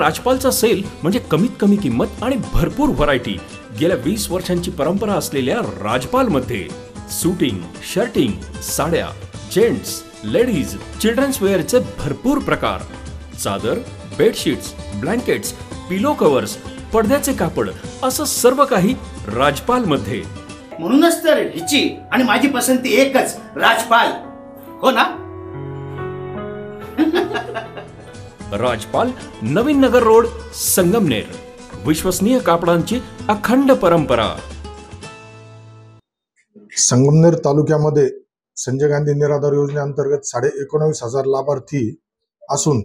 राजपालचा sale म्हणजे कमीत कमी किंमत आणि भरपूर व्हरायटी. गेल्या वीस वर्षांची परंपरा असलेल्या राजपाल मध्ये सुटिंग शर्टिंग साड्या जेंट्स लेडीज चिल्ड्रन्स वेअरचे भरपूर प्रकार. चादर बेडशीट्स ब्लँकेट्स पिलो कव्हर्स पडद्याचे कापड असं सर्व काही राजपाल मध्ये म्हणूनच तर हिची आणि माझी पसंती एकच राजपाल. हो ना? राजपाल नवीन नगर रोड संगमनेर. विश्वसनीय कापडांची अखंड परंपरा. संगमनेर तालुक्यामध्ये संजय गांधी निराधार योजनेअंतर्गत साडे एकोणावीस हजार लाभार्थी असून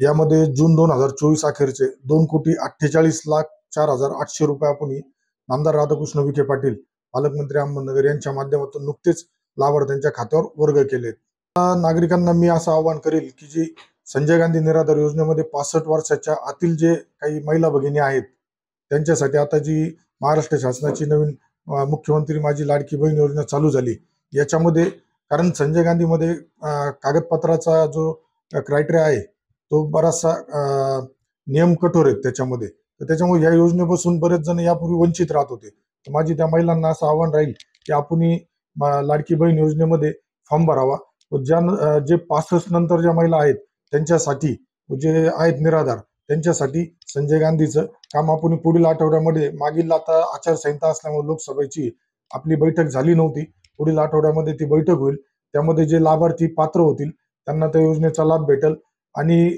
यामध्ये जून दोन हजार चोवीस अखेरचे दोन कोटी अठ्ठेचाळीस लाख चार हजार आठशे रुपये आपण आमदार राधाकृष्ण विखे पाटील पालकमंत्री अहमदनगर यांच्या माध्यमातून नुकतेच लाभार्थ्यांच्या खात्यावर वर्ग केले नागरिकांना मी असं आवाहन करेल की जी संजय गांधी निराधार योजनेमध्ये पासष्ट वर्षाच्या आतील जे काही महिला भगिनी आहेत त्यांच्यासाठी आता जी महाराष्ट्र शासनाची नवीन मुख्यमंत्री माझी लाडकी बहीण योजना चालू झाली याच्यामध्ये कारण संजय गांधीमध्ये कागदपत्राचा जो क्रायटेरिया आहे तो बराचसा नियम कठोर आहेत त्याच्यामध्ये. तर त्याच्यामुळे या योजनेपासून बरेच जण यापूर्वी वंचित राहत होते. तर माझी त्या महिलांना असं आव्हान राहील की आपण लाडकी बहीण योजनेमध्ये फॉर्म भरावा. व ज्या जे पासष्ट नंतर ज्या महिला आहेत त्यांच्यासाठी जे आहेत निराधार त्यांच्यासाठी संजय गांधीचं काम आपण पुढील आठवड्यामध्ये मागील आता आचारसंहिता असल्यामुळे लोकसभेची आपली बैठक झाली नव्हती. पुढील आठवड्यामध्ये ती बैठक होईल. त्यामध्ये जे लाभार्थी पात्र होतील त्यांना त्या योजनेचा लाभ भेटेल. आणि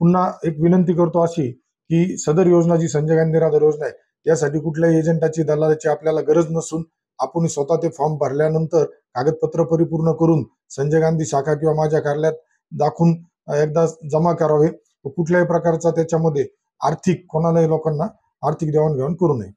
पुन्हा एक विनंती करतो अशी की सदर योजना जी संजय गांधी निराधार योजना आहे यासाठी कुठल्याही एजंटाची दलालाची आपल्याला गरज नसून आपण स्वतः ते फॉर्म भरल्यानंतर कागदपत्र परिपूर्ण करून संजय गांधी शाखा किंवा माझ्या कार्यालयात दाखवून एकदा जमा करावे. व कुठल्याही प्रकारचा त्याच्यामध्ये आर्थिक कोणालाही लोकांना आर्थिक देवाणघेवाण करू नये.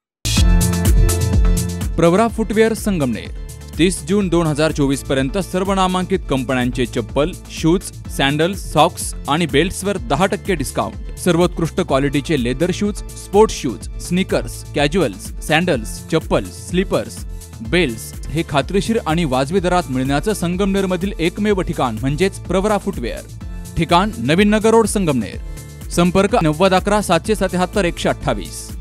प्रवरा फुटवेअर संगमनेर तीस जून दोन हजार चोवीसपर्यंत सर्व नामांकित कंपन्यांचे चप्पल शूज सँडल सॉक्स आणि बेल्ट्सवर दहा टक्के डिस्काउंट सर्वोत्कृष्ट क्वालिटीचे leather shoes sports shoes sneakers casuals sandals चप्पल स्लीपर्स बेल्ट्स हे खात्रीशीर आणि वाजवी दरात मिळण्याचं संगमनेरमधील एकमेव ठिकाण म्हणजेच प्रवरा फुटवेअर. ठिकाण नवीन नगर रोड संगमनेर. संपर्क नव्वद अकरा सातशे सत्याहत्तर एकशे अठ्ठावीस.